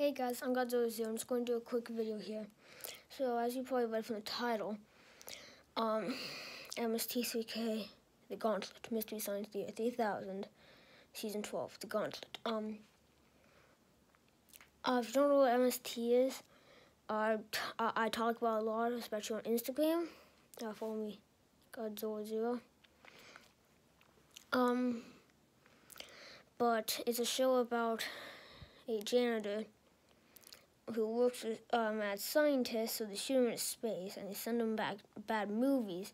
Hey guys, I'm Godzilla Zero. I'm just going to do a quick video here. So, as you probably read from the title, um, MST3K, The Gauntlet, Mystery Science Theater 3000, Season 12, The Gauntlet. Um, uh, if you don't know what MST is, uh, I, I talk about a lot, especially on Instagram. Uh, follow me, Godzilla Zero. Um, but it's a show about a janitor who works with uh, mad scientists, so they shoot him into space and they send him back bad movies.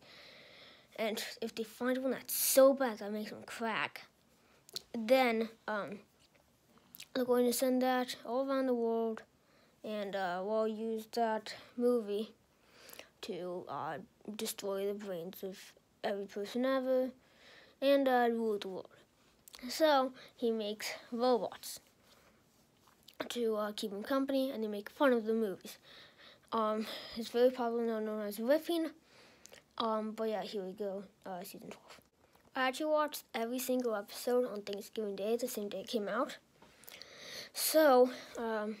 And if they find one that's so bad that makes them crack, then um, they're going to send that all around the world, and uh, we'll use that movie to uh, destroy the brains of every person ever and uh, rule the world. So he makes robots to uh, keep him company, and they make fun of the movies. Um, it's very popular now, known as riffing. Um, but yeah, here we go, uh, season 12. I actually watched every single episode on Thanksgiving Day, the same day it came out. So, um,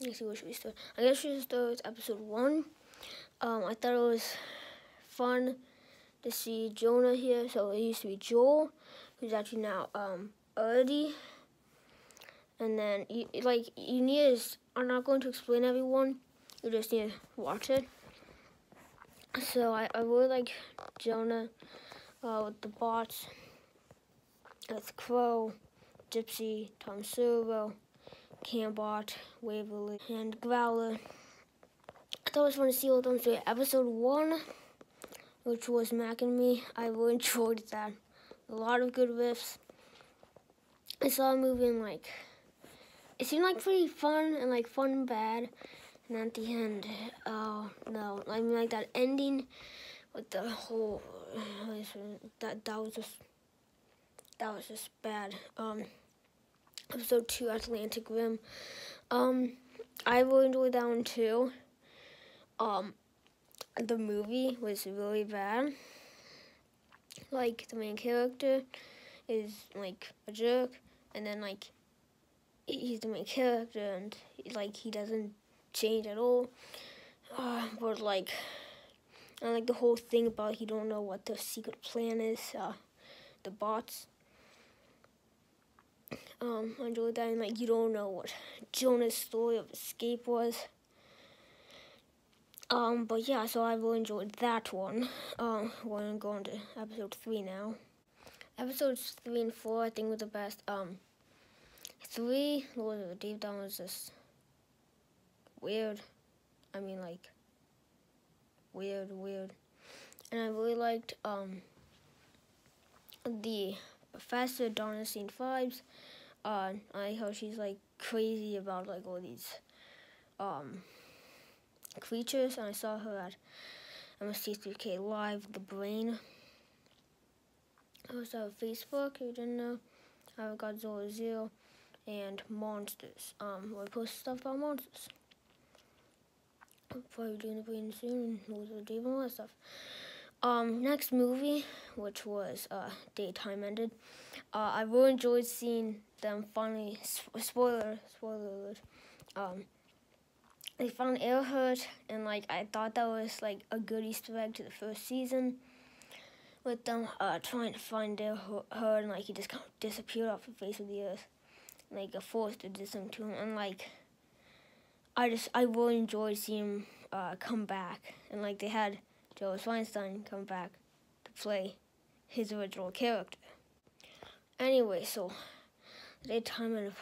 let's see what should we start. I guess we should start with episode one. Um, I thought it was fun to see Jonah here. So it used to be Joel, who's actually now um, Eddie and then you like you need to, I'm not going to explain everyone. You just need to watch it. So I, I really like Jonah uh, with the bots. With Crow Gypsy Tom Servo Cambot Waverly and Growler. I thought it was fun to see all them so episode one which was Mac and me I really enjoyed that. A lot of good riffs. I saw a movie in like it seemed like pretty fun and like fun and bad. And at the end, oh no, I mean like that ending with the whole that that was just that was just bad. Um, episode two, Atlantic Rim. Um, I really enjoyed that one too. Um, the movie was really bad. Like the main character is like a jerk, and then like he's the main character and like he doesn't change at all. Uh, but like, and like the whole thing about he don't know what the secret plan is. Uh, the bots. Um, I enjoyed that, and like you don't know what Jonah's story of escape was. Um, but yeah, so I really enjoyed that one. Um, we're gonna go on to episode three now. Episodes three and four, I think, were the best. Um, three Lord of the Deep Down was just weird. I mean, like, weird, weird. And I really liked um, the Professor Darnasine vibes. Uh, I like how she's like crazy about like all these um, creatures. And I saw her at MST3K Live, The Brain. I was on Facebook, you didn't know. I have Godzilla Zero and monsters. Um, we post stuff about monsters. Probably doing the brain soon, and are doing all that stuff. Um, next movie, which was uh, Daytime Ended. Uh, I really enjoyed seeing them finally. Spoiler, spoiler alert. Um, they found Erhardt, and like I thought that was like a good Easter egg to the first season. With them uh, trying to find Erhardt, and like he just kind of disappeared off the face of the earth like a force to do something to him, and like I just I really enjoyed seeing him uh, come back, and like they had Josh Weinstein come back to play his original character. Anyway, so daytime and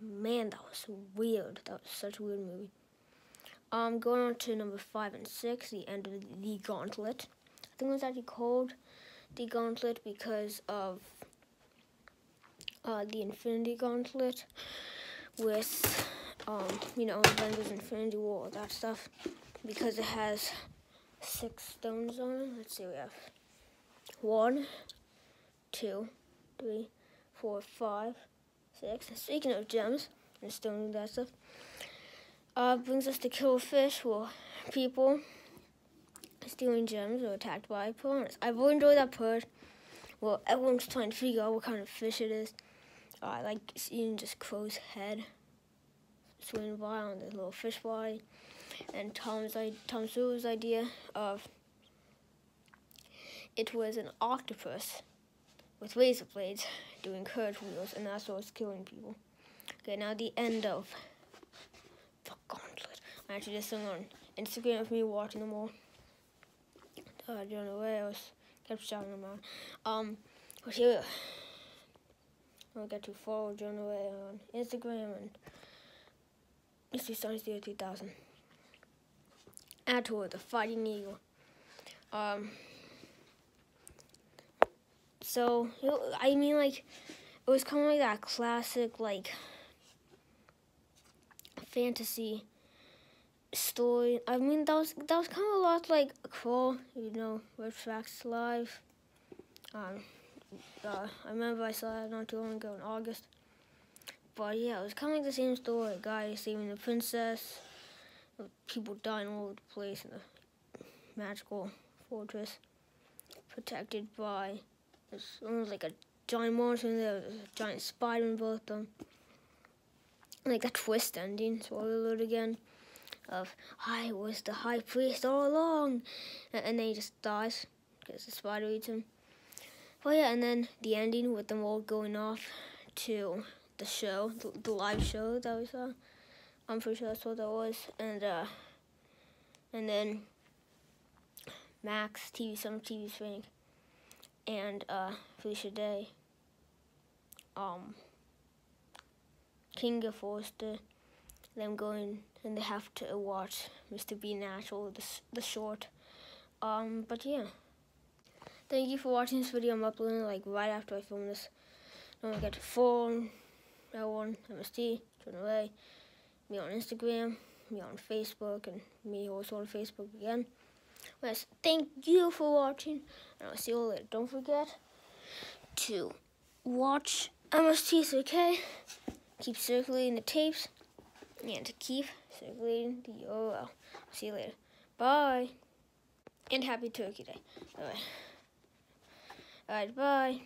man, that was weird. That was such a weird movie. Um, going on to number five and six, the end of the Gauntlet. I think it was actually called the Gauntlet because of uh, the Infinity Gauntlet with, um, you know, Avengers Infinity War, all that stuff, because it has six stones on it. Let's see, we have one, two, three, four, five, six. And speaking of gems and stones and that stuff, uh, brings us to kill fish, well, people stealing gems or attacked by piranhas. I've really enjoyed that part. Well, everyone's trying to figure out what kind of fish it is. Uh, I like seeing just Crow's head. swimming by on this little fish body. And Tom's Tom idea of it was an octopus with razor blades doing cartwheels, and that's what was killing people. Okay, now the end of the gauntlet. I actually just sung on Instagram of me watching them all. I don't know where was kept shouting them out. Um, here, I'll get to follow Jonah Ray on Instagram and Mr. Science 3000. Ator the Fighting Eagle. Um, so, you know, I mean, like, it was kind of like that classic, like, fantasy story. I mean, that was that was kind of a lot like cool, you know, Red Facts Live. Um, uh, I remember I saw that not too long ago in August. But yeah, it was kind of like the same story. Guy saving the princess, people dying all over the place in the magical fortress, protected by there's almost like a giant monster in there, there's a giant spider in both of them. Like that twist ending, spoiler alert again, of I was the high priest all along, and then he just dies because the spider eats him. Well, yeah, and then the ending with them all going off to the show, the, the live show that we saw. I'm pretty sure that's what that was, and uh, and then Max TV, some TV Frank and uh, Felicia Day, um, Kinga Forrester, them going and they have to watch Mr. B Natural, the, the short. Um, but yeah. Thank you for watching this video. I'm uploading like right after I film this. Don't forget to follow L1, MST, turn away, me on Instagram, me on Facebook, and me also on Facebook again. Yes, thank you for watching, and I'll see you later. Don't forget to watch MST, Okay, Keep circulating the tapes, and to keep circulating the URL. See you later. Bye. And happy Turkey Day. Bye. Alright, bye.